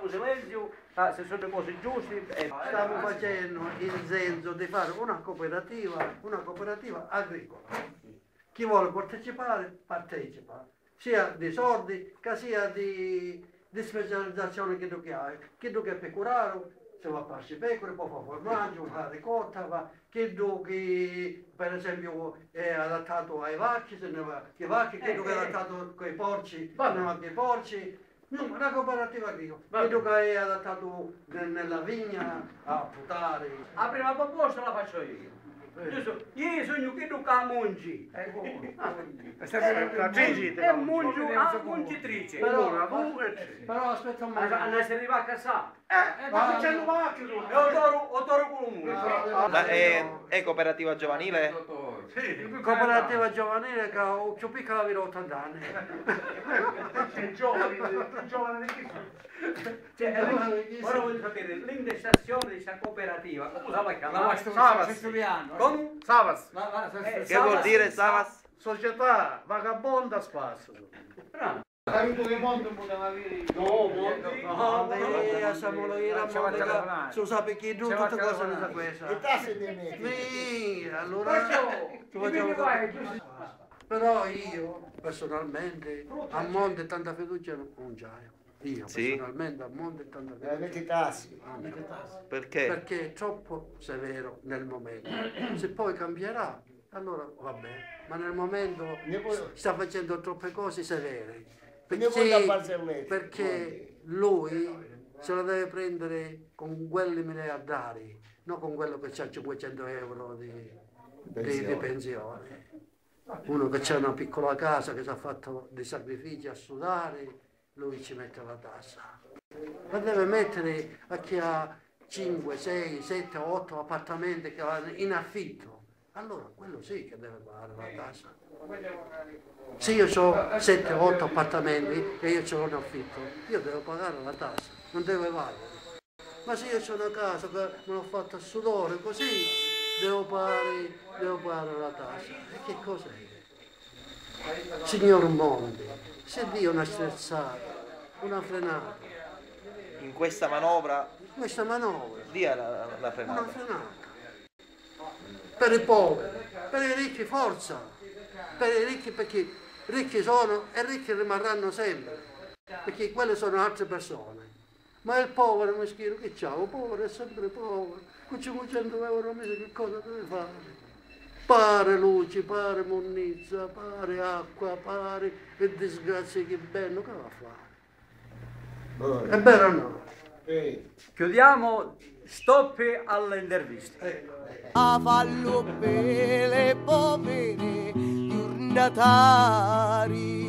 facciamo silenzio, ah, se sono cose giuste. eh, Stiamo facendo il senso di fare una cooperativa, una cooperativa agricola. Chi vuole partecipare, partecipa, sia di soldi che sia di, di specializzazione che tu che hai. Chi tu che è pecoraro, se va a farsi pecore, può fare formaggio, fa ricotta, chi tu che per esempio è adattato ai vacchi, se ne va che vacchi, chi tu che è adattato ai porci, se ne va che porci. No, una cooperativa agricola. Chi tu che è adattato ne- nella vigna a putare. La prima proposta la faccio io. Io, so- io sogno che tu a mungi. La Gigi E mungio a mungitrice. Però, però aspetta un Ma momento. non si arriva a casa. Ma facendo macchina! E ho toro, ho toro con un è, è cooperativa giovanile? Cooperativa giovanile che ho più piccola di 80 anni. Sei giovane, più giovane di chi? Cioè, eh, ora voglio sapere l'indestazione di questa cooperativa. Come si chiama? Savas. Come? Savas. Eh, Che vuol dire Savas? Società vagabonda spasso. No, Monti. No, beh, a Samuolo Ira, tu sai chi tu tutte cose ne sa questa. Sì, allora tu facciamo Però io personalmente a monte tanta fiducia non c'ho. Io Sì? personalmente a monte tanta fiducia. Metti tassi. Perché? Perché è troppo severo nel momento. Se poi cambierà, allora va bene. Ma nel momento puoi- sta facendo troppe cose severe. Perché, perché lui se la deve prendere con quelli miliardari, non con quello che ha 500 euro di, di- di pensione. Uno che ha una piccola casa che si è fatto dei sacrifici a sudare, lui ci mette la tassa. La deve mettere a chi ha 5, 6, 7, 8 appartamenti che vanno in affitto. Allora quello sì che deve pagare la tassa. Se io ho 7, 8 appartamenti e io ce l'ho in affitto, io devo pagare la tassa, non deve valere. Ma se io ho una casa che me l'ho fatta a sudore così, devo pagare, devo pagare la tassa. E che cos'è? Signor Monti, se Dio una sterzata, una frenata, In questa manovra questa manovra, dia la, la una frenata. frenata. Per i poveri, per i ricchi forza, per i ricchi perché ricchi sono e ricchi rimarranno sempre, perché quelle sono altre persone. Ma il povero meschino che c'ha? Il povero è sempre povero, con 500 euro al mese che cosa deve fare? Pare luce, pare monnezza, pare acqua, pare e disgrazia che bello, che va a fare? È vero o no? Chiudiamo, stop all'intervista. a fallo le povere giornatari